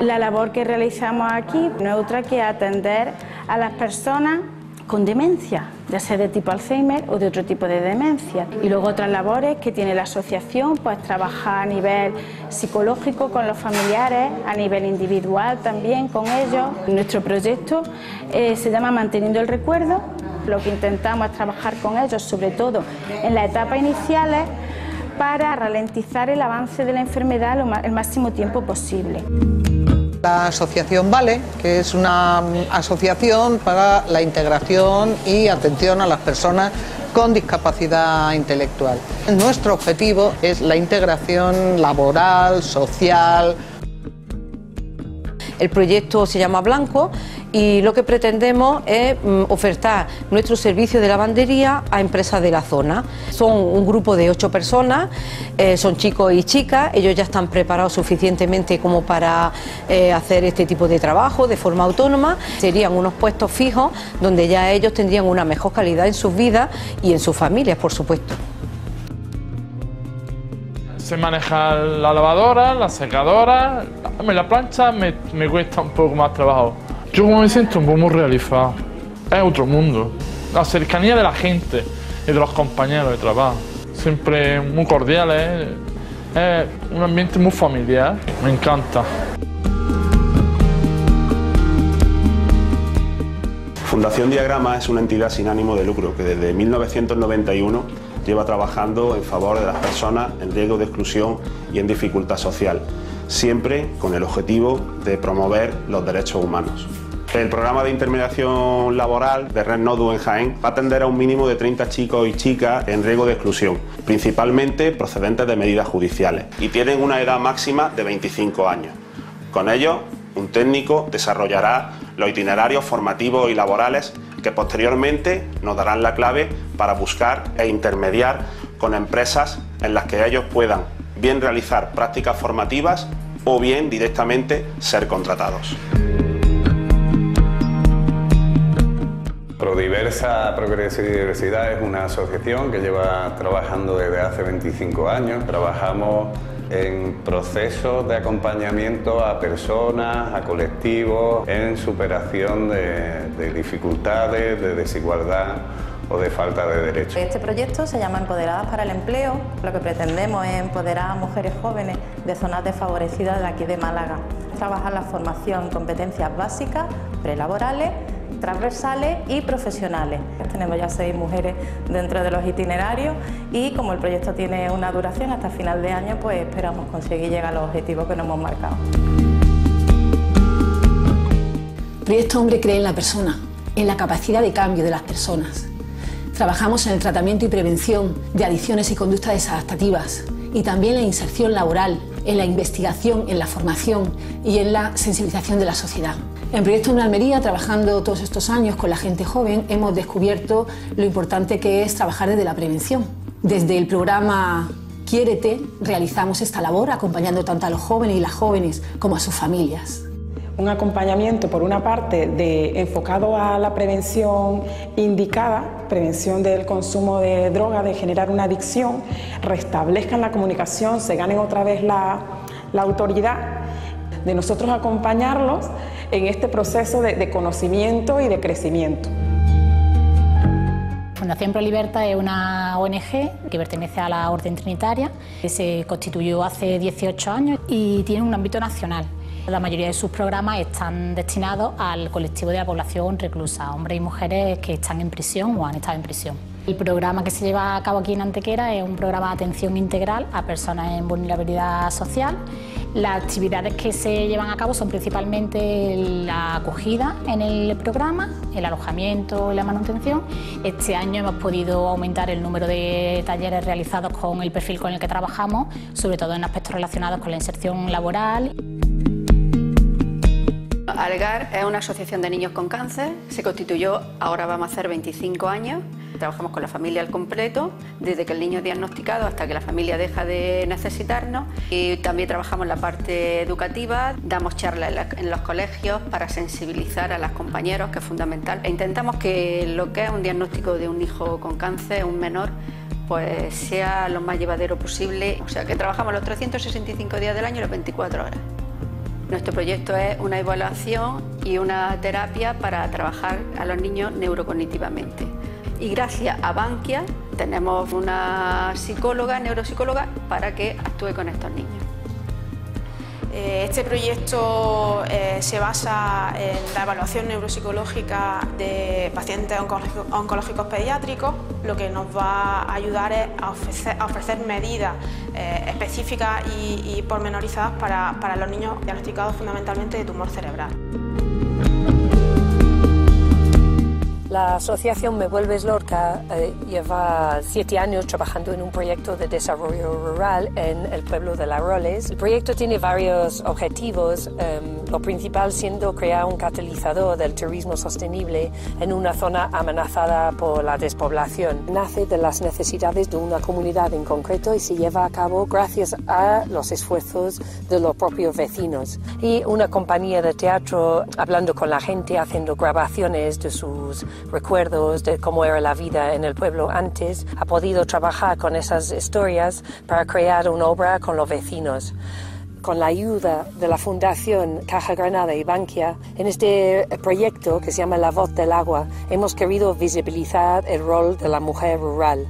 La labor que realizamos aquí no es otra que atender a las personas con demencia, ya sea de tipo Alzheimer o de otro tipo de demencia. Y luego otras labores que tiene la asociación, pues trabajar a nivel psicológico con los familiares, a nivel individual también con ellos. Nuestro proyecto eh, se llama Manteniendo el Recuerdo. Lo que intentamos es trabajar con ellos, sobre todo en las etapas iniciales, para ralentizar el avance de la enfermedad el máximo tiempo posible. La asociación Vale, que es una asociación para la integración y atención a las personas con discapacidad intelectual. Nuestro objetivo es la integración laboral, social. El proyecto se llama Blanco y lo que pretendemos es mm, ofertar nuestro servicio de lavandería a empresas de la zona. Son un grupo de ocho personas, eh, son chicos y chicas, ellos ya están preparados suficientemente como para eh, hacer este tipo de trabajo de forma autónoma. Serían unos puestos fijos donde ya ellos tendrían una mejor calidad en sus vidas y en sus familias, por supuesto. Se maneja la lavadora, la secadora, la plancha me, me cuesta un poco más trabajo. Yo como me siento un poco muy realizado. Es otro mundo. La cercanía de la gente y de los compañeros de trabajo. Siempre muy cordiales. Es un ambiente muy familiar. Me encanta. Fundación Diagrama es una entidad sin ánimo de lucro que desde 1991 lleva trabajando en favor de las personas en riesgo de exclusión y en dificultad social, siempre con el objetivo de promover los derechos humanos. El programa de intermediación laboral de Red Nodu en Jaén va a atender a un mínimo de 30 chicos y chicas en riesgo de exclusión, principalmente procedentes de medidas judiciales, y tienen una edad máxima de 25 años. Con ello, un técnico desarrollará los itinerarios formativos y laborales que posteriormente nos darán la clave para buscar e intermediar con empresas en las que ellos puedan bien realizar prácticas formativas o bien directamente ser contratados. Prodiversa Progreso y Diversidad es una asociación que lleva trabajando desde hace 25 años. Trabajamos en procesos de acompañamiento a personas, a colectivos, en superación de, dificultades, de desigualdad o de falta de derechos. Este proyecto se llama Empoderadas para el Empleo. Lo que pretendemos es empoderar a mujeres jóvenes de zonas desfavorecidas de aquí de Málaga. Trabajar la formación en competencias básicas, prelaborales transversales y profesionales. Tenemos ya seis mujeres dentro de los itinerarios y como el proyecto tiene una duración hasta final de año, pues esperamos conseguir llegar a los objetivos que nos hemos marcado. Proyecto Hombre cree en la persona, en la capacidad de cambio de las personas. Trabajamos en el tratamiento y prevención de adicciones y conductas desadaptativas y también en la inserción laboral, en la investigación, en la formación y en la sensibilización de la sociedad. En Proyecto en Almería, trabajando todos estos años con la gente joven, hemos descubierto lo importante que es trabajar desde la prevención. Desde el programa Quiérete realizamos esta labor acompañando tanto a los jóvenes y las jóvenes como a sus familias. Un acompañamiento, por una parte, enfocado a la prevención indicada, prevención del consumo de droga, de generar una adicción, restablezcan la comunicación, se ganen otra vez la autoridad, de nosotros acompañarlos en este proceso de, conocimiento y de crecimiento. Fundación Proliberta es una ONG que pertenece a la Orden Trinitaria, se constituyó hace 18 años y tiene un ámbito nacional. La mayoría de sus programas están destinados al colectivo de la población reclusa, hombres y mujeres que están en prisión o han estado en prisión. El programa que se lleva a cabo aquí en Antequera es un programa de atención integral a personas en vulnerabilidad social las actividades que se llevan a cabo son principalmente la acogida en el programa, el alojamiento y la manutención. Este año hemos podido aumentar el número de talleres realizados con el perfil con el que trabajamos, sobre todo en aspectos relacionados con la inserción laboral. Algar es una asociación de niños con cáncer, se constituyó, ahora vamos a hacer 25 años. Trabajamos con la familia al completo, desde que el niño es diagnosticado hasta que la familia deja de necesitarnos. Y también trabajamos la parte educativa, damos charlas en, los colegios para sensibilizar a los compañeros, que es fundamental. E intentamos que lo que es un diagnóstico de un hijo con cáncer, un menor, pues sea lo más llevadero posible. O sea, que trabajamos los 365 días del año y las 24 horas. Nuestro proyecto es una evaluación y una terapia para trabajar a los niños neurocognitivamente. Y gracias a Bankia tenemos una psicóloga, neuropsicóloga, para que actúe con estos niños. Eh, este proyecto eh, se basa en la evaluación neuropsicológica de pacientes oncológicos, pediátricos, lo que nos va a ayudar es a ofrecer, medidas eh, específicas y, pormenorizadas para los niños diagnosticados fundamentalmente de tumor cerebral. La asociación Me Vuelves Lorca eh, lleva siete años trabajando en un proyecto de desarrollo rural en el pueblo de Las Roles. El proyecto tiene varios objetivos, em, lo principal siendo crear un catalizador del turismo sostenible en una zona amenazada por la despoblación. Nace de las necesidades de una comunidad en concreto y se lleva a cabo gracias a los esfuerzos de los propios vecinos. Y una compañía de teatro hablando con la gente, haciendo grabaciones de sus recuerdos de cómo era la vida en el pueblo antes, ha podido trabajar con esas historias para crear una obra con los vecinos con la ayuda de la Fundación Caja Granada y Bankia, en este proyecto que se llama La Voz del Agua, hemos querido visibilizar el rol de la mujer rural.